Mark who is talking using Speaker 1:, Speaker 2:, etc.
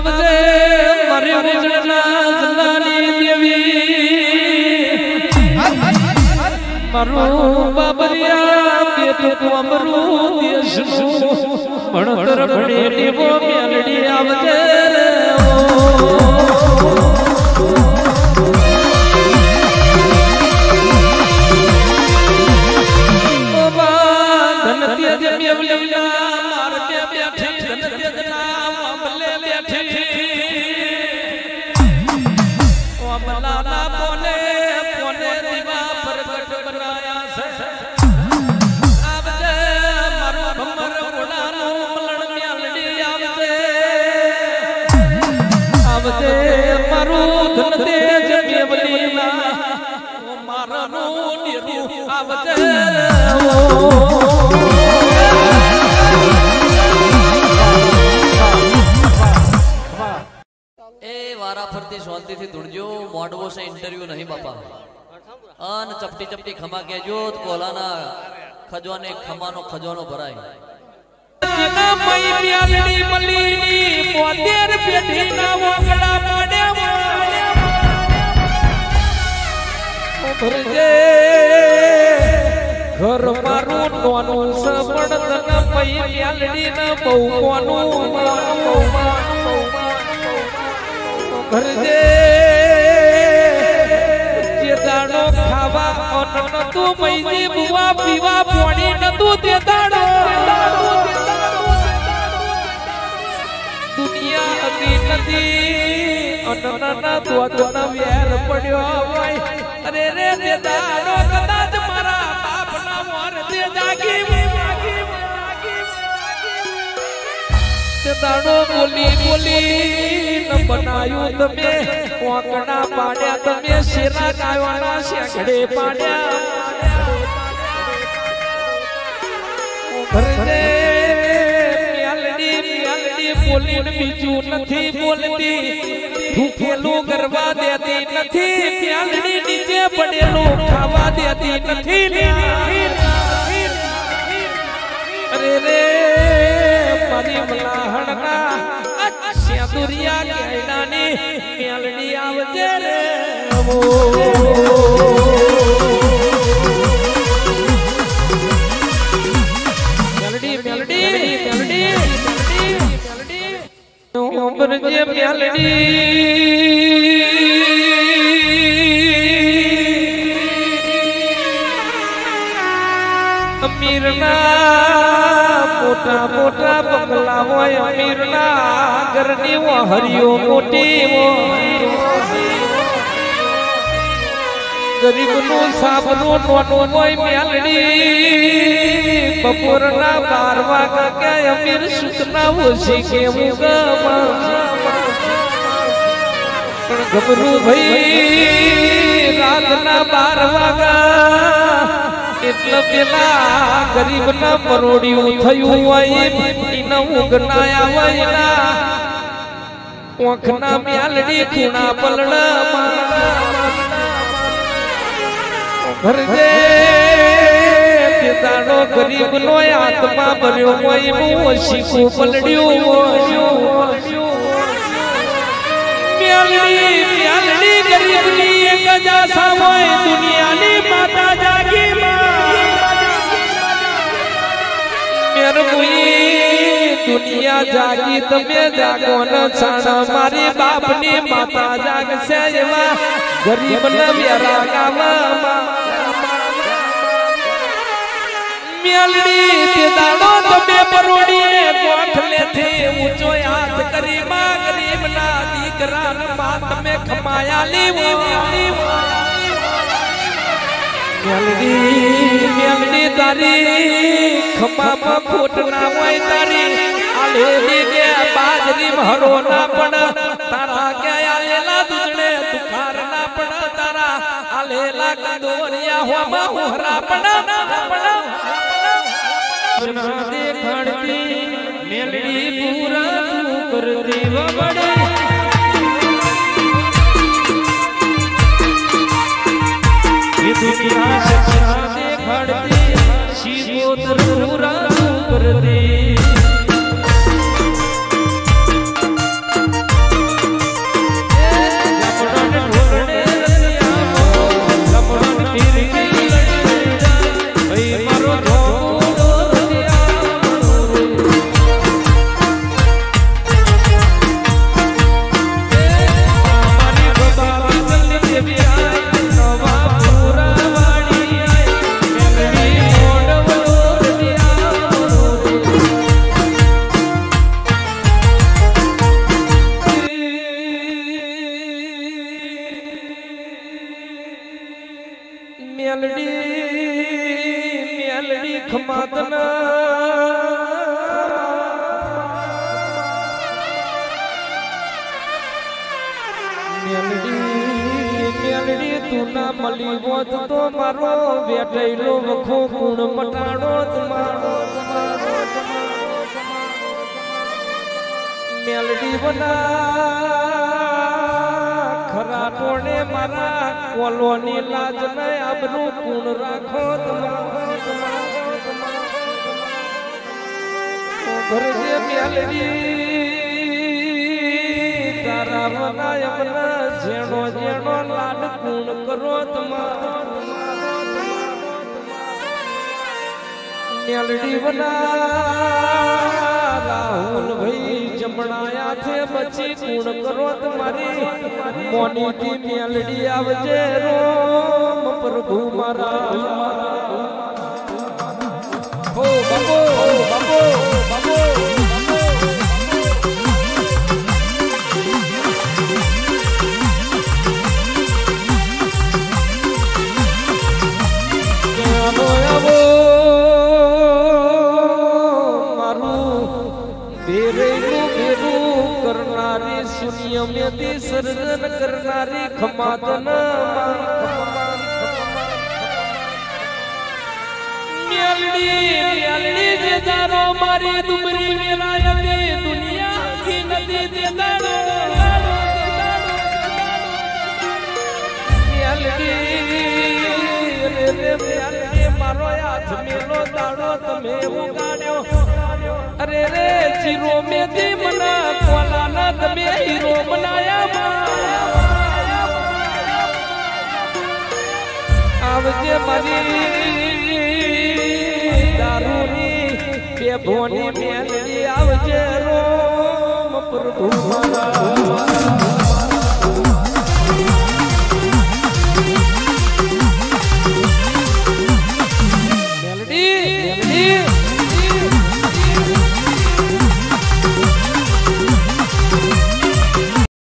Speaker 1: આવજે મારી ઉજળના જલાલી દેવી. મારું બાબરિયા કે તું અમરું દેશનું ભણતર ભણેલી મારું ધન તેજ મેવલીના ઓ મારાનું નિરુ આવજે.
Speaker 2: એ વારા ફરતી શાંતિથી ધૂણજો મોડવો છે ઇન્ટરવ્યુ નહીં બાપા. અન ચપટી ચપટી ખમા તો કોલાના ખજવાને ખમાનો ખજવાનો ભરાય.
Speaker 1: ના મઈ મ્યાલડી મલીની પોતેર પાડ્યા ભરજે ઘર મારું નોનું સપણ તન ન બહુ કોનું ખાવા અન્ન નતું મઈની બુવા પીવા પાણી નતું, તે અન્નના દોધનો વેર પડ્યો હોય. અરે રે રે દાડો કદાચ મારા બાપના મોર તે જાગી દાડો બોલી બોલી ન બનાયું તમે. કોકણા પાડ્યા તમે, શેરા ગાવાના શેકડે પાડ્યા. ભરજે બોલીને બીજું નથી બોલતી. ભૂખેલું કરવા દેતી નથી મ્યાલડી નીચે પડેલું ખાવા દેતી નથી. અરે રે, મારી મલાહણના સેદુરિયા કેડાની મ્યાલડી આવજે રે. મેલડી અમીરના મોટા મોટા બંગલા હોય અમીરના ઘરની હરિયો મોટી ગરીબનું સાબનું નોનું હોય, મેલડી. બપોરના બાર વાગા કે અમીર સૂચનાઓ ઓછી કેવું પણ ગભરું ભાઈ રાતના બાર વાગા એટલે પેલા ગરીબ ના મરોડિયું થયું હોય એને હોય ના ઓખના મ્યાલડી ખૂણા પલણા ભરજે પિતાનો ગરીબ નો આત્મા ભર્યો હોય શીખું પલડ્યું દુનિયા જાગી તમે જાગો ન છાણ મારી બાપની માતા જાગશે એવા ગરીબ ન વેરા ગાવામાં મેલડી તે દાડો તમે પરોડીને ગોઠલેથી ઊંચો હાથ કરી માં ગરીબના દીકરાને માં તમે ખમાયા લેવો મેલડી મેલડી તારી ખમામાં ફૂટ ના હોય તારી. આલેલી કે બાજરી મહરો ના પડ તારા કે આલેલા કંદોરિયા હોમા હોરા પૂરા કરતી તું ના મળી હોત તો મારો બેઠેલો વખો ગુણ મટાડો તમારો મેલડી બના ખરા ટોણે મારા કોલોની લાજ ને આબનું ગુણ રાખો ભરજે મેલડી, તારા મને જેણો જેણો લાડ તમારો મેલડી બના રાહુલ ભાઈ જમણાયા છે, પછી ગુણ કરો તમારી? મોનીટી મેલડી આવજે રોમ, પ્રભુ મારા. હો બાબો બાબો કરનારી શૂન્ય મેથી સર્જન કરનારી ખમાતન મારો હાથ મેલો દાડો તમે ઉગાડ્યો. રે જીરો મેથી મના કોલાના તમે હીરો બનાયા આવજે મારી દારૂની બે ભોની મેલડી આવજે રોમ પ્રભુ. મારા